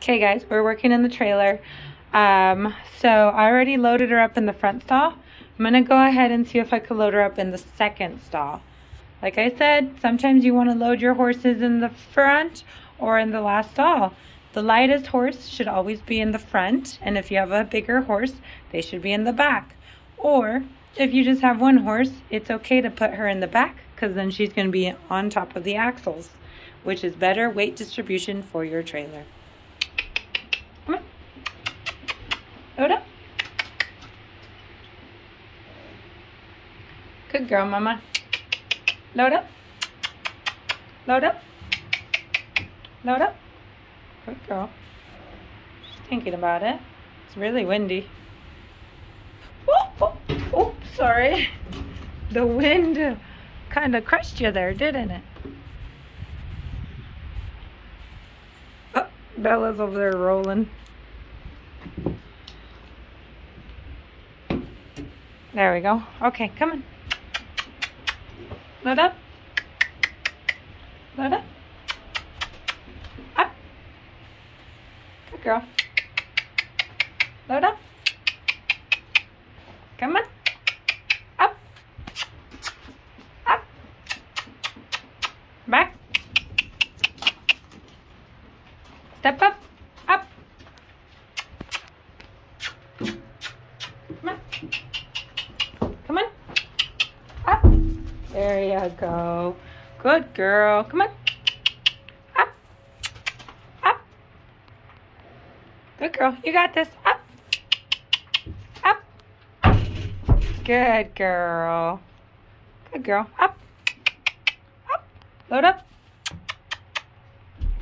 Okay guys, we're working in the trailer. Um, so I already loaded her up in the front stall. I'm gonna go ahead and see if I can load her up in the second stall. Like I said, sometimes you wanna load your horses in the front or in the last stall. The lightest horse should always be in the front, and if you have a bigger horse, they should be in the back. Or if you just have one horse, it's okay to put her in the back because then she's gonna be on top of the axles, which is better weight distribution for your trailer. Come on. Up. Good girl, mama. Load up. Load up. Load up. Good girl. She's thinking about it. It's really windy. Oh, oh, oh sorry. The wind kind of crushed you there, didn't it? Oh, Bella's over there rolling. There we go. Okay, come on. Load up. Load up. Up. Good girl. Load up. Come on. Up. Up. Back. Step up. Up. Come on. Come on. Up. There you go. Good girl. Come on. Up. Up. Good girl. You got this. Up. Up. Good girl. Good girl. Up. Up. Load up.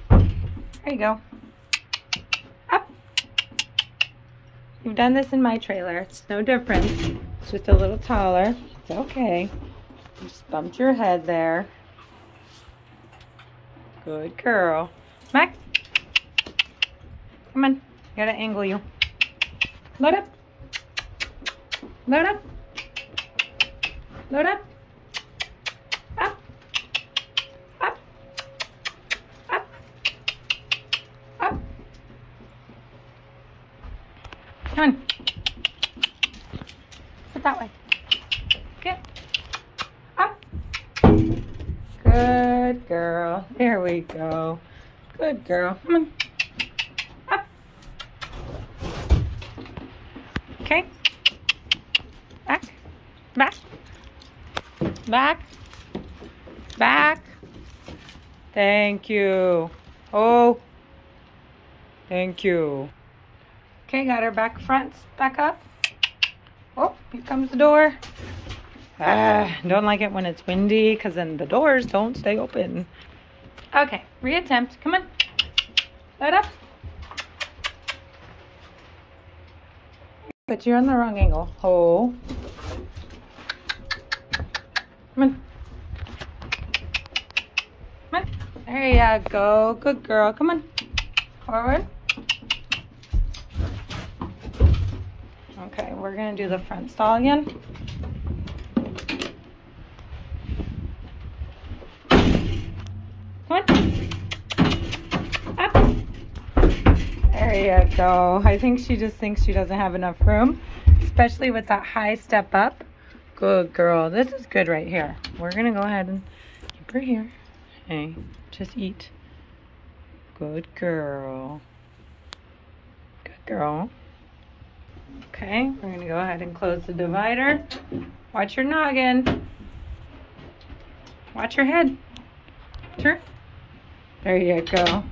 There you go. Up. You've done this in my trailer. It's no different. It's just a little taller. It's okay. Just bumped your head there. Good girl. Mac. Come on. Gotta angle you. Load up. Load up. Load up. Up. Up. Up. Up. Come on. Put that way. Get. Up. Good girl. There we go. Good girl. Come on. Up. Okay. Back. Back. Back. Back. Thank you. Oh. Thank you. Okay, got her back front back up. Oh, here comes the door. Ah, don't like it when it's windy because then the doors don't stay open. Okay, reattempt. Come on. Load up. But you're on the wrong angle. Oh. Come on. Come on. There you go. Good girl. Come on. Forward. Okay, we're going to do the front stall again. Come on. Up. There you go. I think she just thinks she doesn't have enough room, especially with that high step up. Good girl. This is good right here. We're going to go ahead and keep her here. Hey, just eat. Good girl. Good girl. Okay, we're to go ahead and close the divider. Watch your noggin. Watch your head. Turn. There you go.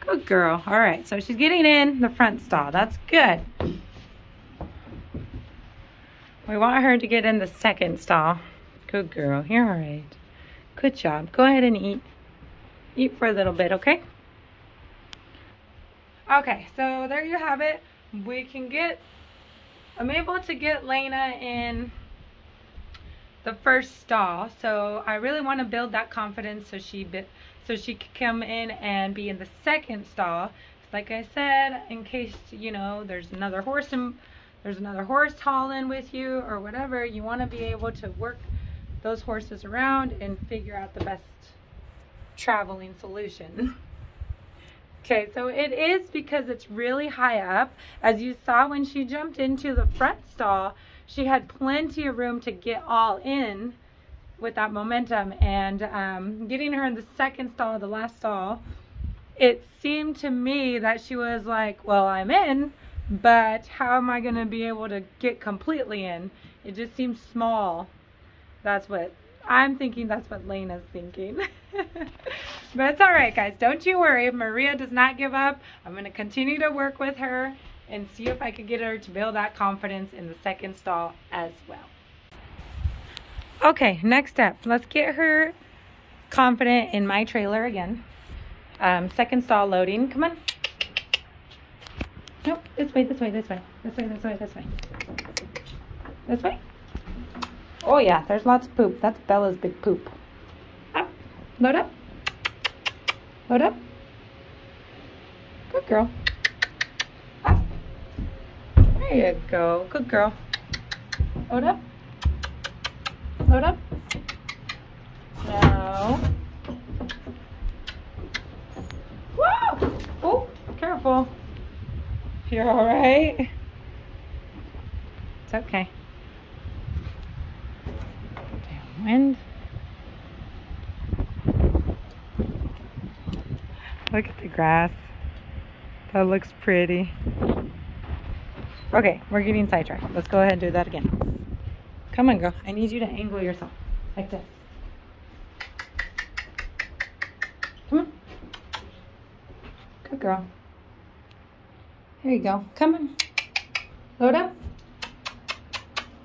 Good girl. All right, so she's getting in the front stall. That's good. We want her to get in the second stall. Good girl. You're all right. Good job. Go ahead and eat. Eat for a little bit, okay? Okay, so there you have it. We can get, I'm able to get Lena in the first stall. So I really want to build that confidence so she bit, so she could come in and be in the second stall. Like I said, in case, you know, there's another horse in, there's another horse hauling with you or whatever, you want to be able to work those horses around and figure out the best traveling solution. Okay, so it is because it's really high up. As you saw when she jumped into the front stall, she had plenty of room to get all in with that momentum. And um, getting her in the second stall, the last stall, it seemed to me that she was like, well, I'm in, but how am I going to be able to get completely in? It just seems small. That's what I'm thinking that's what Lena's thinking. but it's all right, guys. Don't you worry. Maria does not give up. I'm going to continue to work with her and see if I could get her to build that confidence in the second stall as well. Okay, next step. Let's get her confident in my trailer again. Um, second stall loading. Come on. Nope, this way, this way, this way. This way, this way, this way. This way. Oh yeah, there's lots of poop. That's Bella's big poop. Up. Load up. Load up. Good girl. Up. There you go. Good girl. Load up. Load up. No. Whoa! Oh, careful. You're all right? It's okay. Downwind. Look at the grass. That looks pretty. Okay, we're getting sidetracked. Let's go ahead and do that again. Come on, girl. I need you to angle yourself. Like this. Come on. Good girl. There you go. Come on. Load up.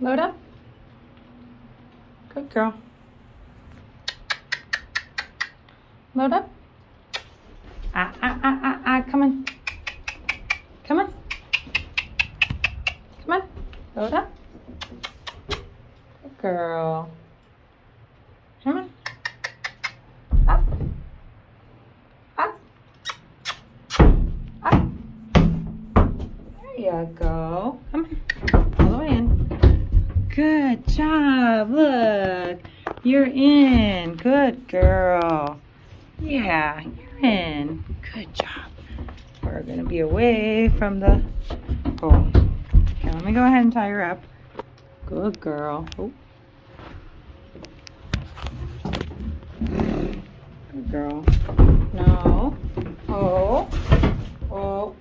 Load up. Good girl. Load up. Ah, ah, ah, ah, ah. Come on. Come on. Come on. Load up. Girl. Come on. Up. Up. Up. There you go. Come on. All the way in. Good job. Look. You're in. Good girl. Yeah, you're in. Good job. We're going to be away from the pole. Okay, let me go ahead and tie her up. Good girl. Oh. Girl. No. Oh. Oh.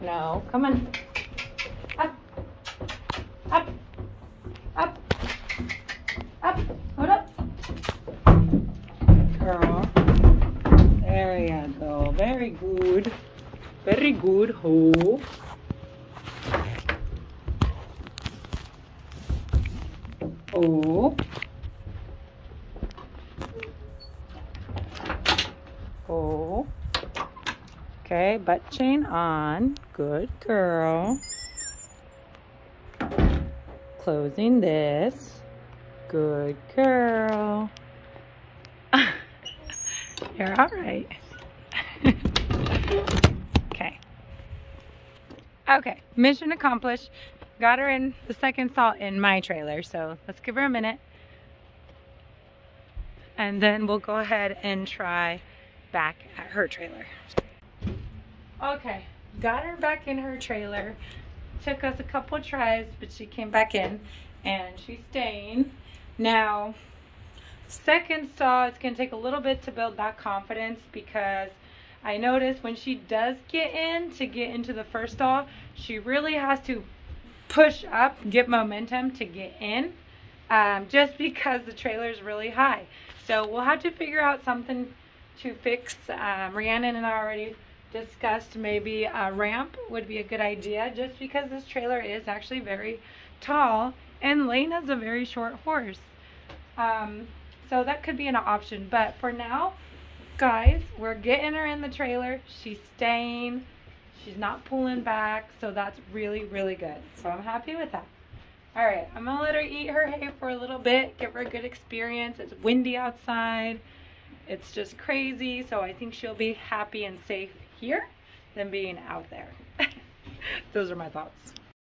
No. Come on. Up. Up. Up. Up. Hold up. Girl. There you go. Very good. Very good. Ho. Oh. Oh. Okay, butt chain on. Good girl. Closing this. Good girl. You're all right. okay. Okay, mission accomplished. Got her in the second stall in my trailer, so let's give her a minute. And then we'll go ahead and try back at her trailer. Okay, got her back in her trailer. Took us a couple tries, but she came back in and she's staying. Now, second stall, it's gonna take a little bit to build that confidence because I noticed when she does get in to get into the first stall, she really has to push up, get momentum to get in, um, just because the trailer is really high. So we'll have to figure out something to fix. Um, Rhiannon and I already discussed maybe a ramp would be a good idea just because this trailer is actually very tall and Lena's a very short horse. Um, so that could be an option. But for now, guys, we're getting her in the trailer. She's staying. She's not pulling back, so that's really, really good. So I'm happy with that. All right, I'm gonna let her eat her hay for a little bit, give her a good experience. It's windy outside. It's just crazy, so I think she'll be happy and safe here than being out there. Those are my thoughts.